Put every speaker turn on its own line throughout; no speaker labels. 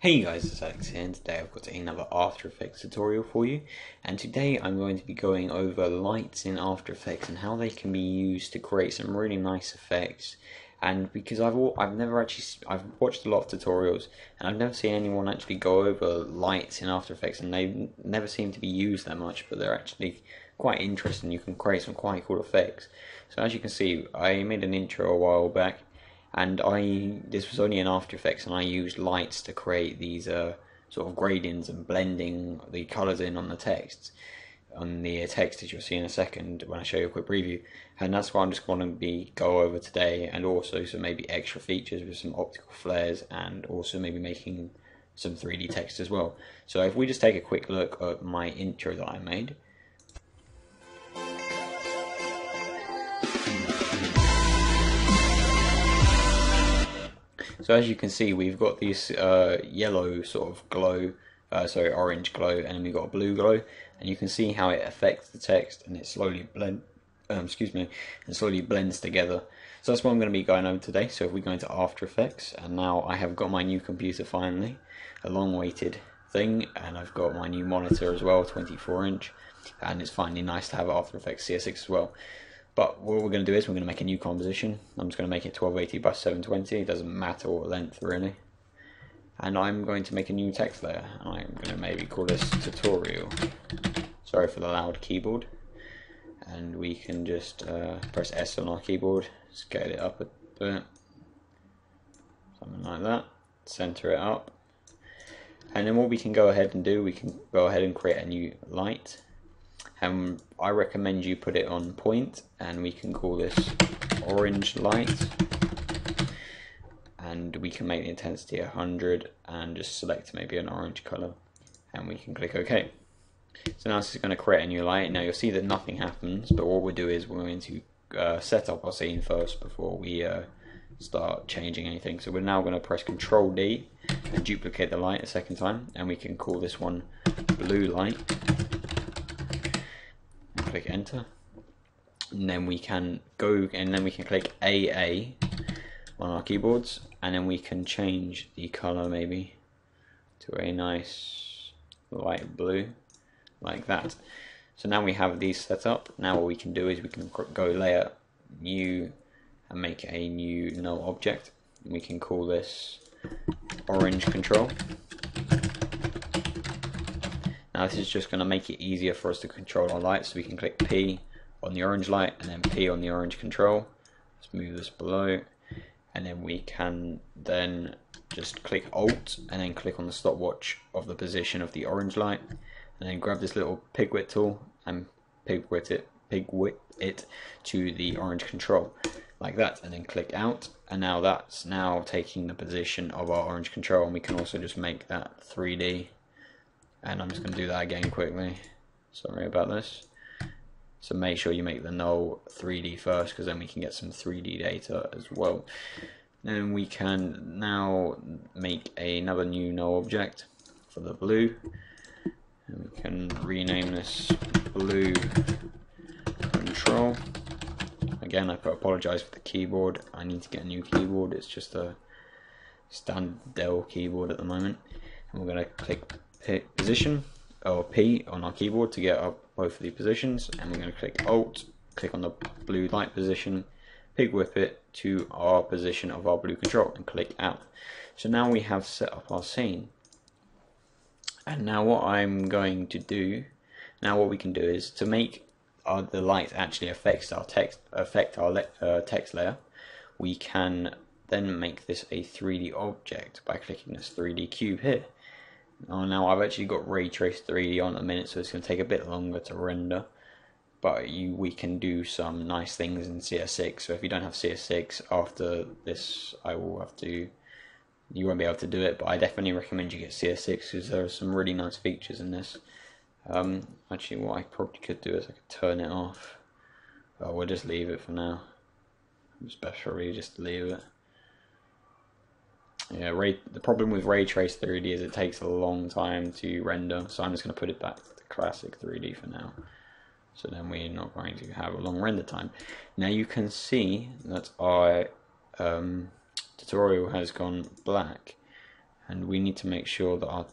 Hey guys, it's Alex here and today I've got another After Effects tutorial for you. And today I'm going to be going over lights in After Effects and how they can be used to create some really nice effects. And because I've I've never actually I've watched a lot of tutorials and I've never seen anyone actually go over lights in After Effects and they never seem to be used that much but they're actually quite interesting. You can create some quite cool effects. So as you can see I made an intro a while back and I this was only in After Effects and I used lights to create these uh, sort of gradients and blending the colors in on the text on the text as you'll see in a second when I show you a quick preview. And that's what I'm just going to be go over today and also some maybe extra features with some optical flares and also maybe making some 3D text as well. So if we just take a quick look at my intro that I made So as you can see, we've got this uh, yellow sort of glow, uh, sorry, orange glow, and we've got a blue glow, and you can see how it affects the text, and it slowly blend, um, excuse me, and slowly blends together. So that's what I'm going to be going over today. So if we go into After Effects, and now I have got my new computer finally, a long-awaited thing, and I've got my new monitor as well, 24 inch, and it's finally nice to have After Effects CS6 as well. But what we're going to do is we're going to make a new composition. I'm just going to make it 1280 by 720. It doesn't matter what length really. And I'm going to make a new text layer. I'm going to maybe call this tutorial. Sorry for the loud keyboard. And we can just uh, press S on our keyboard, scale it up a bit. Something like that. Center it up. And then what we can go ahead and do, we can go ahead and create a new light and I recommend you put it on point and we can call this orange light and we can make the intensity 100 and just select maybe an orange color and we can click OK. So now this is going to create a new light. Now you'll see that nothing happens but what we'll do is we're going to uh, set up our scene first before we uh, start changing anything. So we're now going to press Control D and duplicate the light a second time and we can call this one blue light click enter. And then we can go and then we can click AA on our keyboards and then we can change the color maybe to a nice light blue like that. So now we have these set up. Now what we can do is we can go layer new and make a new null object. We can call this orange control now this is just going to make it easier for us to control our lights. So we can click P on the orange light and then P on the orange control. Let's move this below. And then we can then just click Alt and then click on the stopwatch of the position of the orange light. And then grab this little pick whip tool and pick whip it, pick whip it to the orange control like that and then click out and now that's now taking the position of our orange control and we can also just make that 3D and I'm just going to do that again quickly. Sorry about this. So make sure you make the null 3D first because then we can get some 3D data as well. Then we can now make another new null object for the blue. And we can rename this blue control. Again I apologize for the keyboard. I need to get a new keyboard. It's just a standard Dell keyboard at the moment. And we're going to click position or P on our keyboard to get up both of the positions and we're going to click Alt, click on the blue light position, pick whip it to our position of our blue control and click out. So now we have set up our scene. And now what I'm going to do, now what we can do is to make our, the light actually affects our text, affect our uh, text layer, we can then make this a 3D object by clicking this 3D cube here. Oh, now I've actually got Ray Trace 3D on at the minute, so it's going to take a bit longer to render. But you, we can do some nice things in CS6. So if you don't have CS6 after this, I will have to. You won't be able to do it, but I definitely recommend you get CS6 because there are some really nice features in this. Um, actually, what I probably could do is I could turn it off. But we'll just leave it for now. It's best for me just leave it. Yeah, ray, the problem with ray trace 3D is it takes a long time to render, so I'm just going to put it back to classic 3D for now. So then we're not going to have a long render time. Now you can see that our um, tutorial has gone black, and we need to make sure that our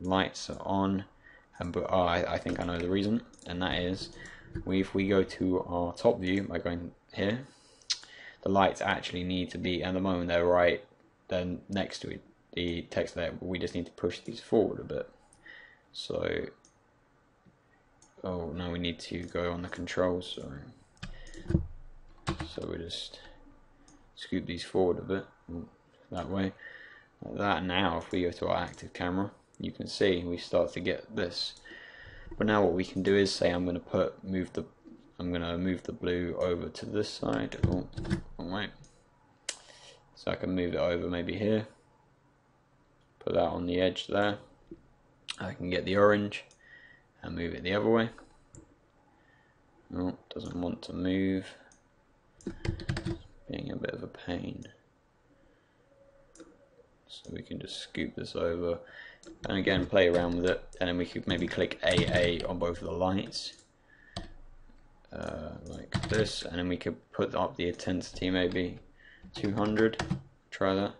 lights are on and but oh, I, I think I know the reason and that is we, if we go to our top view by going here the lights actually need to be at the moment they're right then next to it the text there we just need to push these forward a bit. So oh now we need to go on the controls so we just scoop these forward a bit mm, that way. Like that now if we go to our active camera you can see we start to get this. But now what we can do is say I'm going to put move the I'm going to move the blue over to this side. Oh, oh wait so I can move it over maybe here. Put that on the edge there. I can get the orange and move it the other way. Oh doesn't want to move. Being a bit of a pain. So we can just scoop this over. And again play around with it. And then we could maybe click AA on both of the lights. Uh, like this. And then we could put up the intensity maybe 200 try that.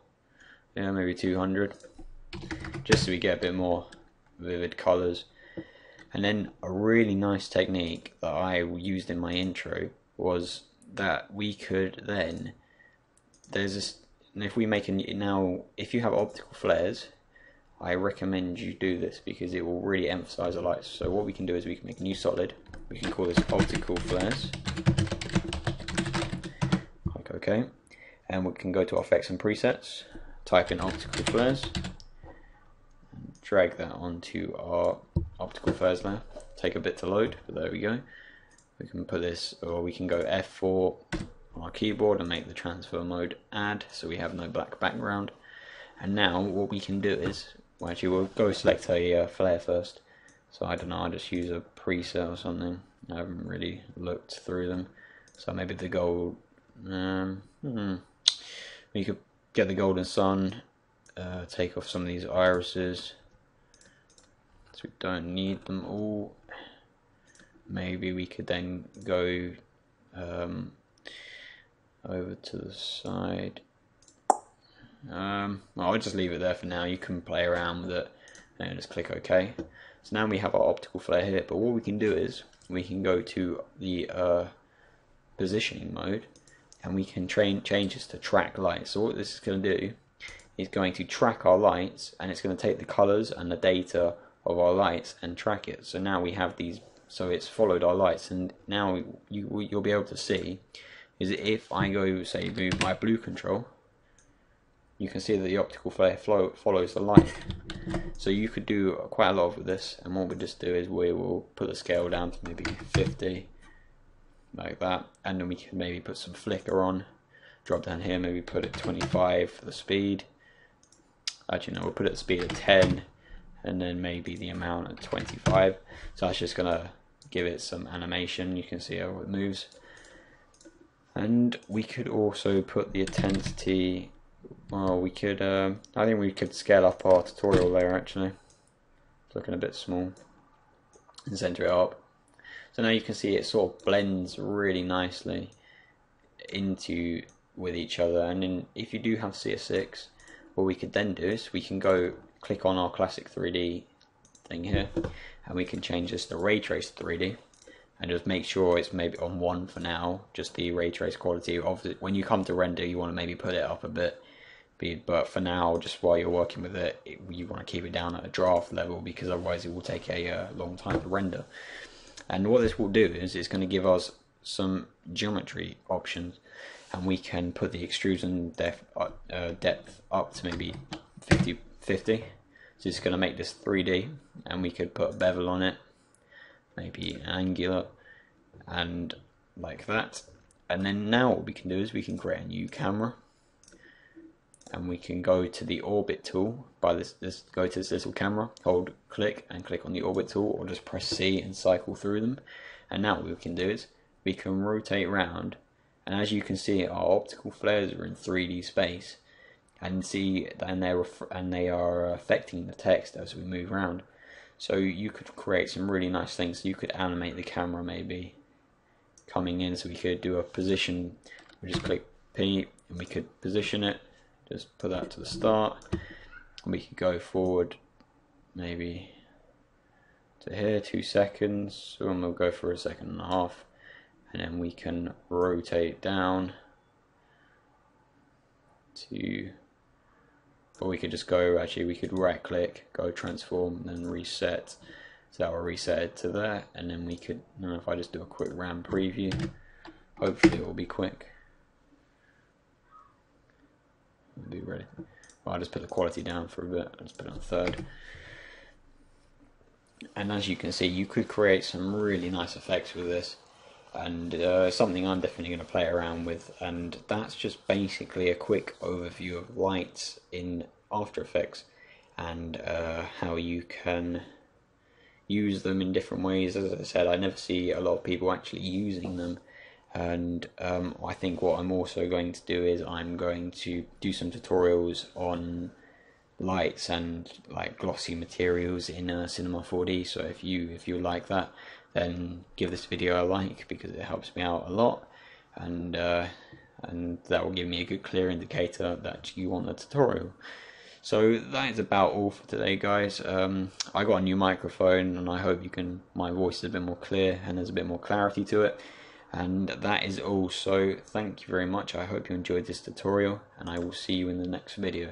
Yeah maybe 200 just so we get a bit more vivid colors and then a really nice technique that I used in my intro was that we could then there's this if we make a now if you have optical flares I recommend you do this because it will really emphasize the lights. So what we can do is we can make a new solid. We can call this optical flares. Click OK and we can go to effects and presets type in optical flares drag that onto our optical flares layer take a bit to load but there we go. We can put this or we can go F4 on our keyboard and make the transfer mode add so we have no black background. And now what we can do is well actually we'll go select a uh, flare first. So I don't know I'll just use a preset or something. I haven't really looked through them. So maybe the gold um, hmm. We could get the golden sun uh, take off some of these irises so we don't need them all maybe we could then go um, over to the side. Um, well, I'll just leave it there for now. You can play around with it and just click OK. So now we have our optical flare here, but what we can do is we can go to the uh, positioning mode and we can train change this to track light. So what this is going to do is going to track our lights and it's going to take the colors and the data of our lights and track it. So now we have these so it's followed our lights and now you, you'll be able to see is if I go say move my blue control you can see that the optical flare flow follows the light so you could do quite a lot with this and what we just do is we will put the scale down to maybe 50 like that. And then we can maybe put some flicker on drop down here maybe put it 25 for the speed. Actually no we'll put it at speed of 10 and then maybe the amount at 25 so that's just gonna give it some animation. You can see how it moves. And we could also put the intensity well we could um, I think we could scale up our tutorial layer actually. It's looking a bit small. And center it up so now you can see it sort of blends really nicely into with each other. And then if you do have CS6 what we could then do is we can go click on our classic 3D thing here and we can change this to ray trace 3D and just make sure it's maybe on one for now just the ray trace quality. Of it when you come to render you want to maybe put it up a bit but for now just while you're working with it, you want to keep it down at a draft level because otherwise it will take a uh, long time to render and what this will do is it's going to give us some geometry options and we can put the extrusion depth, uh, uh depth up to maybe 50 50 so it's going to make this 3D and we could put a bevel on it, maybe angular and like that. And then now what we can do is we can create a new camera and we can go to the orbit tool by this, this go to this little camera, hold click and click on the orbit tool or just press C and cycle through them. And now what we can do is we can rotate around and as you can see our optical flares are in 3D space and see and they're and they are affecting the text as we move around. So you could create some really nice things. You could animate the camera maybe coming in, so we could do a position. We just click P and we could position it. Just put that to the start, we could go forward maybe to here two seconds and we'll go for a second and a half and then we can rotate down to or we could just go actually we could right click go transform then reset. So that will reset it to there and then we could if I just do a quick RAM preview hopefully it will be quick will be ready. Well, I'll just put the quality down for a bit let's put it on third. And as you can see you could create some really nice effects with this. And uh, something I'm definitely going to play around with. And that's just basically a quick overview of lights in After Effects and uh, how you can use them in different ways. As I said I never see a lot of people actually using them and um, I think what I'm also going to do is I'm going to do some tutorials on lights and like glossy materials in uh, Cinema 4D so if you if you like that then give this video a like because it helps me out a lot. And uh, and that will give me a good clear indicator that you want a tutorial. So that is about all for today guys. Um, I got a new microphone and I hope you can my voice is a bit more clear and there's a bit more clarity to it and that is all. So thank you very much. I hope you enjoyed this tutorial and I will see you in the next video